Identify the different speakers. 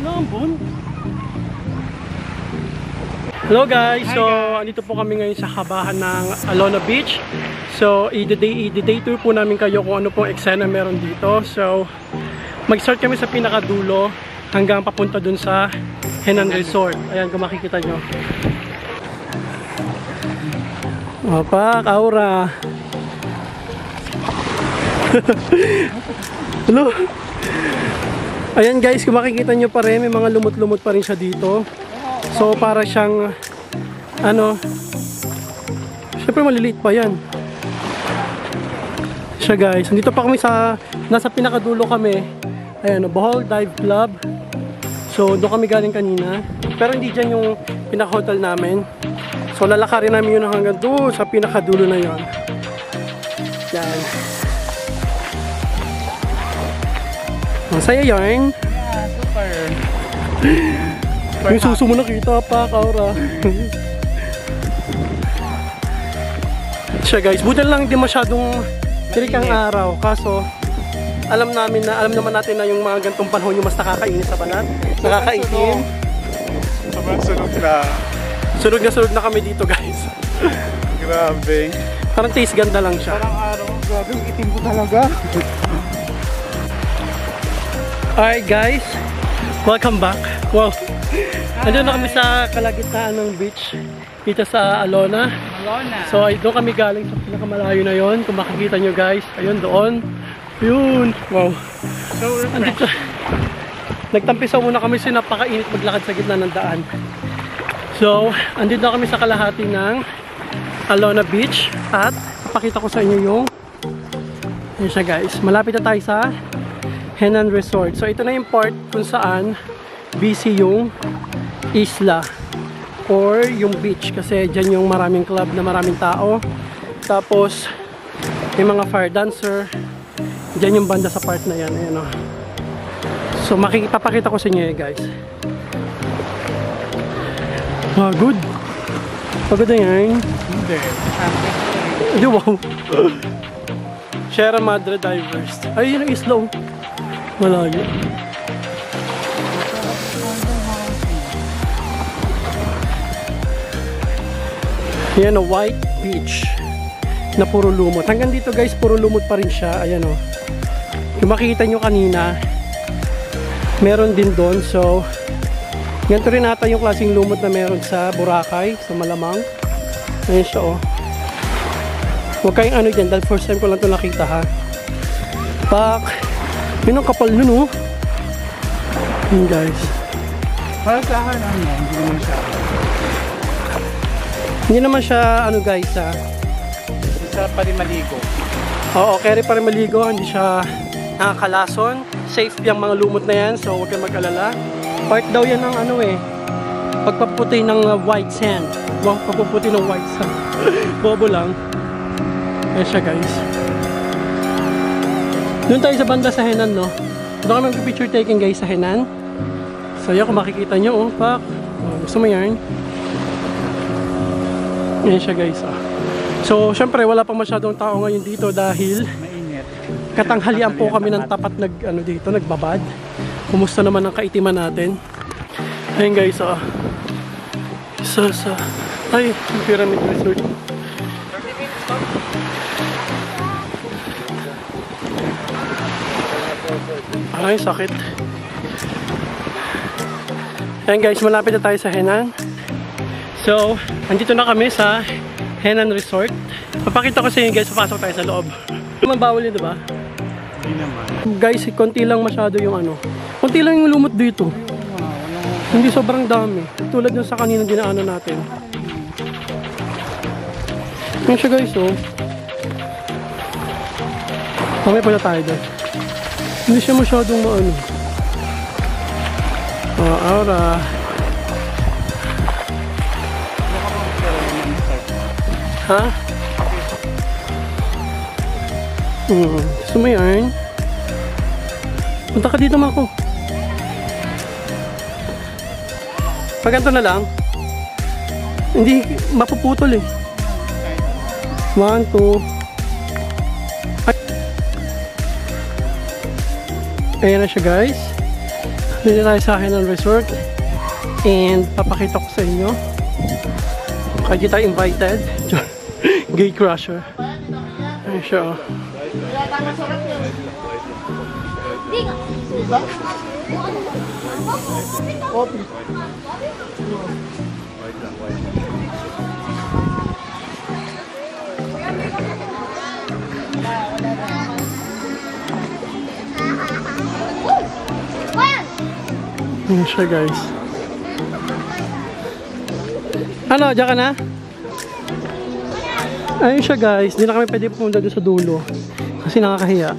Speaker 1: Lambon. Hello guys! So, andito po kami ngayon sa kabahan ng Alona Beach. So, i-day, i-day tour po namin kayo kung ano pong eksena meron dito. So, mag-start kami sa pinakadulo hanggang papunta dun sa Henan Resort. Ayan, kung makikita nyo. Opa, Kaura. Hello. Ayan guys, kung makikita nyo pa rin, may mga lumot-lumot pa rin siya dito. So para siyang ano Syempre maliliit pa yan. Siya guys, nandito pa kami sa nasa pinakadulo kami. Ayan, Bohol Dive Club. So doon kami galing kanina. Pero hindi dyan yung pinaka-hotel namin. So lalakarin namin yun hanggang doon sa pinakadulo na yon. Yan. Masaya yarn.
Speaker 2: Yeah, super.
Speaker 1: Yung suso mo nakita pa, Kaura. Siya guys, buti lang hindi masyadong tirik ang araw. Kaso, alam namin na, alam naman natin na yung mga gantong panahon yung mas nakakainis sa banat. Nakakaitim.
Speaker 2: Sobrang sunog na.
Speaker 1: Sunog na sunog na kami dito guys.
Speaker 2: Grabe.
Speaker 1: Parang taste ganda lang siya.
Speaker 2: Parang araw. Grabe, ang itim ko talaga.
Speaker 1: Alright guys, welcome back. Wow. Andun na kami sa kalagitnaan ng beach dito sa Alona.
Speaker 2: Alona.
Speaker 1: So ay doon kami galing sa pinakamalayo na yon. Kung makikita nyo guys, ayun doon. Yun. Wow.
Speaker 2: so
Speaker 1: Andito. Nagtampisaw muna kami kasi napakainit maglakad sa gitna ng daan. So, andito na kami sa kalahati ng Alona Beach at papakita ko sa inyo yung yun siya guys. Malapit na tayo sa Henan Resort. So, ito na yung part kung saan busy yung isla or yung beach kasi dyan yung maraming club na maraming tao. Tapos, may mga fire dancer. Dyan yung banda sa part na yan. Ayan o. So, makikipapakita ko sa inyo eh, guys. Ah, good. Pagod na yan.
Speaker 2: Hindi.
Speaker 1: Hindi, wow. Sierra Madre Divers. Ay, yun ang isla. oh. Malayo. Yan o, white beach na puro lumot. Hanggang dito guys, puro lumot pa rin siya. Ayan o. Yung makikita nyo kanina, meron din doon. So, ganito rin ata yung klaseng lumot na meron sa Boracay, sa Malamang. Ayan siya o. Huwag kayong ano dyan, dahil first time ko lang ito nakita ha. Pak! Yun ang kapal nun oh. Yun guys.
Speaker 2: Parang sa akin, ano, hindi naman siya.
Speaker 1: Hindi naman siya ano guys ha.
Speaker 2: Isa pa rin maligo.
Speaker 1: Oo, carry pa rin maligo. Hindi siya nakakalason. Safe yung mga lumot na yan, so huwag kang mag-alala. Part daw yan ng ano eh. Pagpaputi ng uh, white sand. Wow, pagpaputi ng white sand. Bobo lang. Ayan siya guys. Doon tayo sa banda sa Henan, no? Doon kami mag-picture taking guys sa Henan. So yan, kung makikita nyo, oh, pak. Oh, gusto mo yan? Yan siya guys, ah. So, syempre, wala pang masyadong tao ngayon dito dahil katanghalian po kami ng tapat nag, ano dito, nagbabad. Kumusta naman ang kaitiman natin? Ayun guys, ah. Isa sa... Ay, yung Pyramid Resort. Ay, sakit. Ayan guys, malapit na tayo sa Henan. So, andito na kami sa Henan Resort. Papakita ko sa inyo guys, papasok tayo sa loob. Naman bawal yun, diba?
Speaker 2: Hindi naman.
Speaker 1: Guys, konti lang masyado yung ano. Konti lang yung lumot dito. Hindi sobrang dami. Tulad yung sa kanina dinaanan natin. Yan siya guys, oh. Mamaya pala tayo doon. Hindi siya masyadong maano. Oh, aura. Ha? Hmm. Gusto mo yarn? Punta ka dito, Mako. Pag ganito na lang, hindi mapuputol eh. One, two. Ayan na siya guys. Dito tayo sa ng resort. And papakita ko sa inyo. Kaya tayo invited. Gate crusher. Ayun siya oh. Ayun siya guys. Ano, diyan ka na? Ayun siya guys. Hindi na kami pwede pumunta doon sa dulo. Kasi nakakahiya.